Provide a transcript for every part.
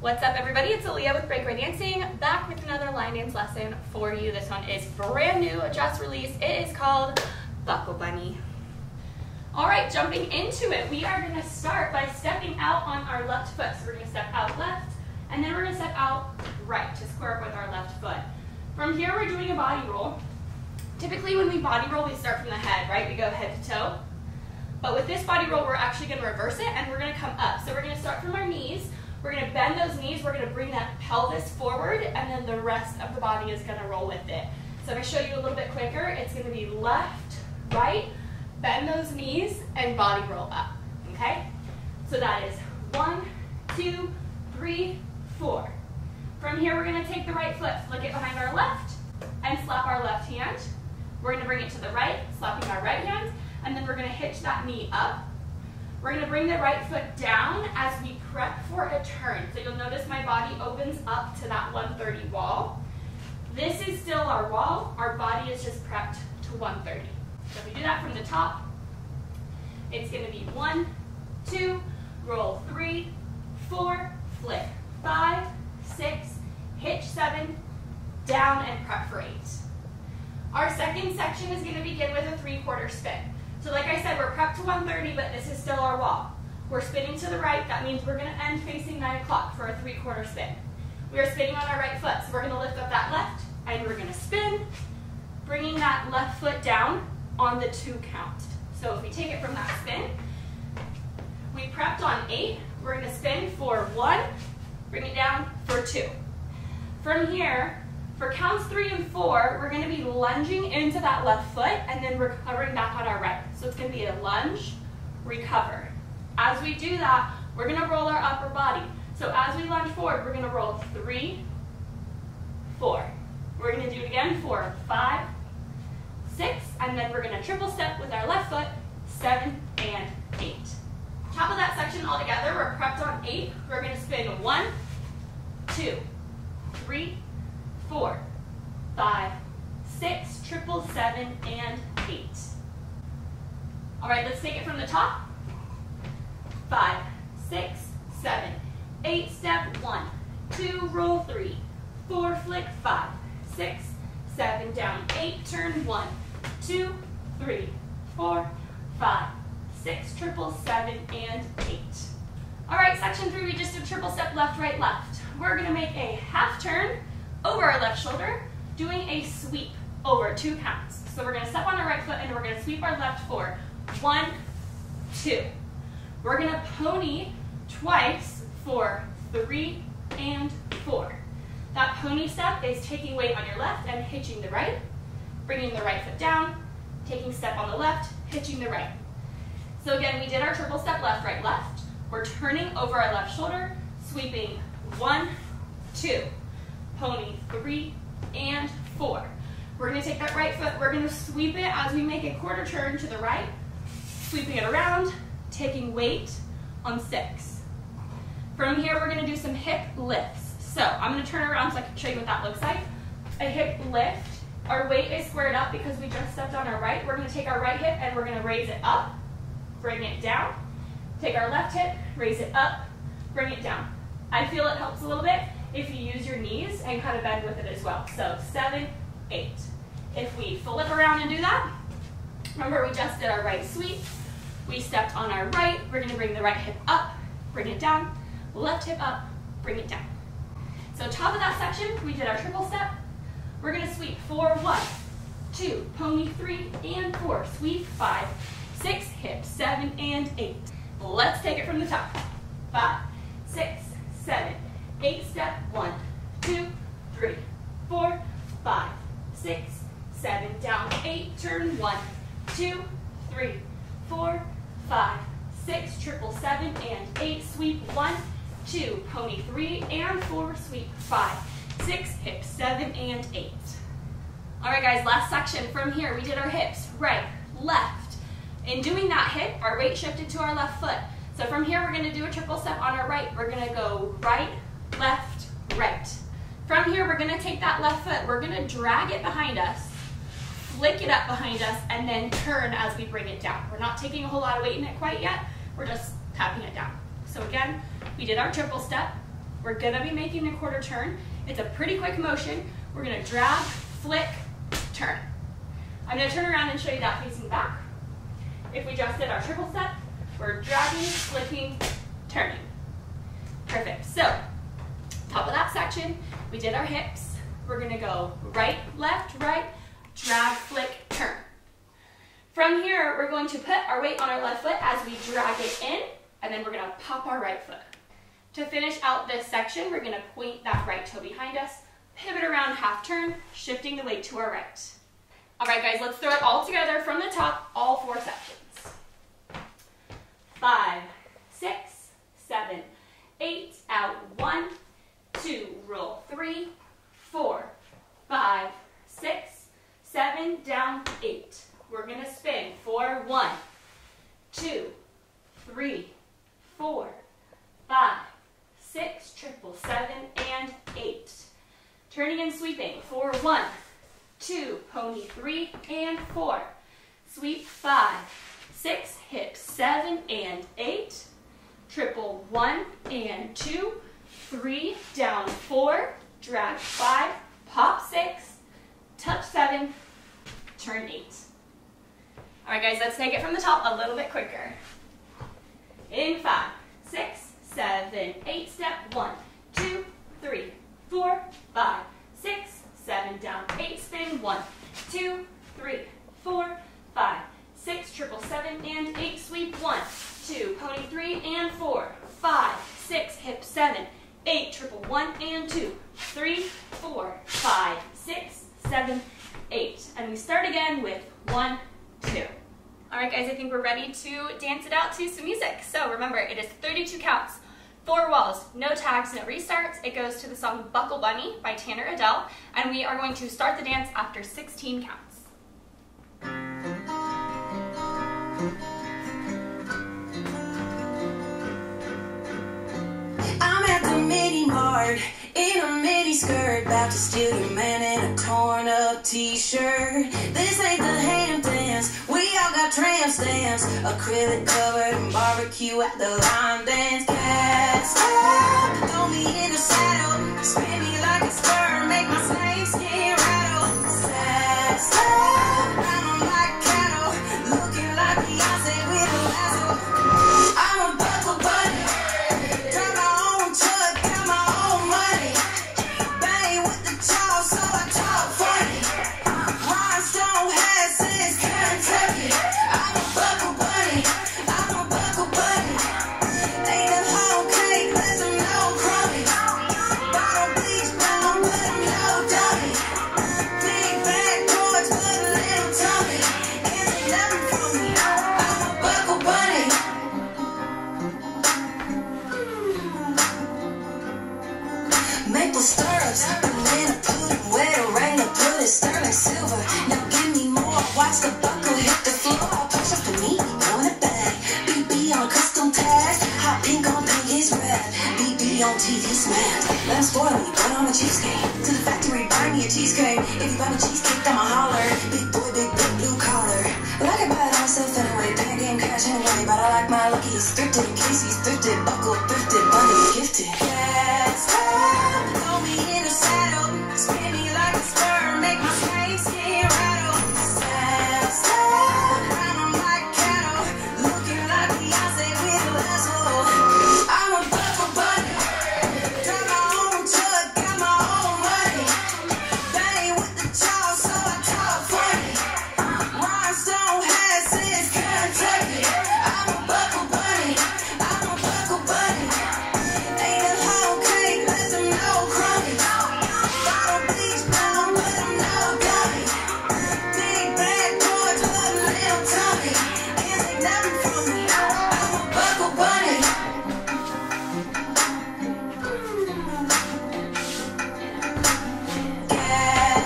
What's up everybody? It's Aleigha with Breakaway Dancing, back with another line dance lesson for you. This one is brand new, just released. It is called Buckle Bunny. All right, jumping into it, we are gonna start by stepping out on our left foot. So we're gonna step out left, and then we're gonna step out right to square up with our left foot. From here, we're doing a body roll. Typically when we body roll, we start from the head, right? We go head to toe. But with this body roll, we're actually gonna reverse it and we're gonna come up. So we're gonna start from our knees, we're gonna bend those knees, we're gonna bring that pelvis forward, and then the rest of the body is gonna roll with it. So I'm gonna show you a little bit quicker. It's gonna be left, right, bend those knees, and body roll up, okay? So that is one, two, three, four. From here, we're gonna take the right foot, flick it behind our left, and slap our left hand. We're gonna bring it to the right, slapping our right hand, and then we're gonna hitch that knee up, we're gonna bring the right foot down as we prep for a turn. So you'll notice my body opens up to that 130 wall. This is still our wall. Our body is just prepped to 130. So if we do that from the top, it's gonna be one, two, roll three, four, flick, five, six, hitch seven, down and prep for eight. Our second section is gonna begin with a three quarter spin. So like I said, we're prepped to 130, but this is still our wall. We're spinning to the right, that means we're gonna end facing nine o'clock for a three quarter spin. We are spinning on our right foot, so we're gonna lift up that left, and we're gonna spin, bringing that left foot down on the two count. So if we take it from that spin, we prepped on eight, we're gonna spin for one, bring it down for two. From here, for counts three and four, we're gonna be lunging into that left foot and then recovering back on our right. So it's gonna be a lunge, recover. As we do that, we're gonna roll our upper body. So as we lunge forward, we're gonna roll three, four. We're gonna do it again for five, six, and then we're gonna triple step with our left foot, seven and eight. Top of that section all together, we're prepped on eight. We're gonna spin one, two, three, four, five, six, triple seven, and. All right, let's take it from the top. Five, six, seven, eight, step one, two, roll three, four, flick five, six, seven, down eight, turn one, two, three, four, five, six, triple seven, and eight. All right, section three, we just did triple step left, right, left. We're gonna make a half turn over our left shoulder, doing a sweep over two counts. So we're gonna step on our right foot and we're gonna sweep our left for one, two. We're gonna pony twice for three and four. That pony step is taking weight on your left and hitching the right, bringing the right foot down, taking step on the left, hitching the right. So again, we did our triple step left, right, left. We're turning over our left shoulder, sweeping one, two pony, three, and four. We're gonna take that right foot, we're gonna sweep it as we make a quarter turn to the right, sweeping it around, taking weight on six. From here, we're gonna do some hip lifts. So I'm gonna turn around so I can show you what that looks like. A hip lift, our weight is squared up because we just stepped on our right. We're gonna take our right hip and we're gonna raise it up, bring it down. Take our left hip, raise it up, bring it down. I feel it helps a little bit if you use your knees and kind of bend with it as well. So seven, eight. If we flip around and do that, remember we just did our right sweep. We stepped on our right. We're going to bring the right hip up, bring it down. Left hip up, bring it down. So top of that section, we did our triple step. We're going to sweep four, one, two, pony three, and four. Sweep five, six, hip seven, and eight. Let's take it from the top. Five, six, seven, eight step, one, two, three, four, five, six, seven, down, eight, turn, one, two, three, four, triple seven, and eight, sweep, one, two, pony three, and four, sweep, five, six, hip, seven, and eight. All right, guys, last section. From here, we did our hips, right, left. In doing that hip, our weight shifted to our left foot. So from here, we're gonna do a triple step on our right. We're gonna go right, left, right. From here, we're gonna take that left foot, we're gonna drag it behind us, flick it up behind us, and then turn as we bring it down. We're not taking a whole lot of weight in it quite yet, we're just tapping it down. So again, we did our triple step, we're gonna be making a quarter turn. It's a pretty quick motion. We're gonna drag, flick, turn. I'm gonna turn around and show you that facing back. If we just did our triple step, we're dragging, flicking, turning. Perfect. So, top of that section, we did our hips. We're gonna go right, left, right, drag, flick, turn. From here, we're going to put our weight on our left foot as we drag it in, and then we're gonna pop our right foot. To finish out this section, we're gonna point that right toe behind us, pivot around half turn, shifting the weight to our right. All right, guys, let's throw it all together from the top, all four sections. Five, six, seven, eight, out, one, two, roll, three, four, five, six, seven, down, eight. We're gonna spin for one, two, three, four, five, six, triple, seven, and eight. Turning and sweeping for one, two, pony three and four. Sweep five, six, hips seven and eight. Triple one and two, three, down four, drag five, pop six, touch seven, turn eight. All right, guys, let's take it from the top a little bit quicker. In five, six, seven, eight, step one, two, three, four, five, six, seven, down, eight, spin, one, two, three, four, five, six, triple seven, and eight, sweep, one, two, pony three, and four, five, six, hip seven, eight, triple one, and two, three, four, five, six, seven, eight. And we start again with one, two. All right, guys, I think we're ready to dance it out to some music. So remember, it is 32 counts. Four walls, no tags, no restarts. It goes to the song Buckle Bunny by Tanner Adell, and we are going to start the dance after 16 counts. I'm at the mini mart in a mini skirt, about to steal your man in a torn up t-shirt. This ain't the we all stamps, acrylic covered and barbecue at the line dance. Cast up, throw me in a saddle, spin me like a sperm, make my Maple stirrups, banana pudding, wet rain, bullet, sterling silver. Now give me more. Watch the On TV smash. Let 'em spoil me, put on a cheesecake. To the factory, buy me a cheesecake. If you buy me cheesecake, I'ma holler. Big boy, big, big blue collar. But buy it myself anyway. Pen game cash anyway. But I like my lucky. Thrifted in case he's thrifted. Buckle thrifted, bunny gifted. Yes, throw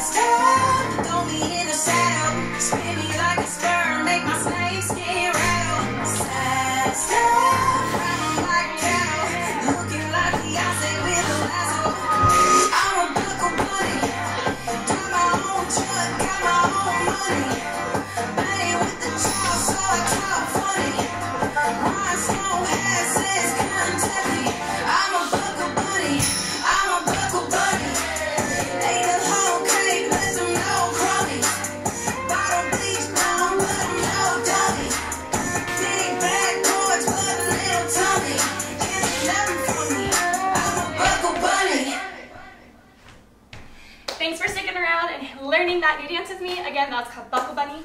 Stop, don't be in a shadow. Spin me like that new dance with me. Again, that's called Buckle Bunny,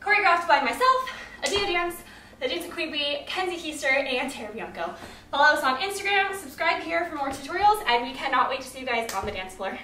choreographed by myself, Adia Dance, the Dancing Queen Bee, Kenzie Keister, and Tara Bianco. Follow us on Instagram, subscribe here for more tutorials, and we cannot wait to see you guys on the dance floor.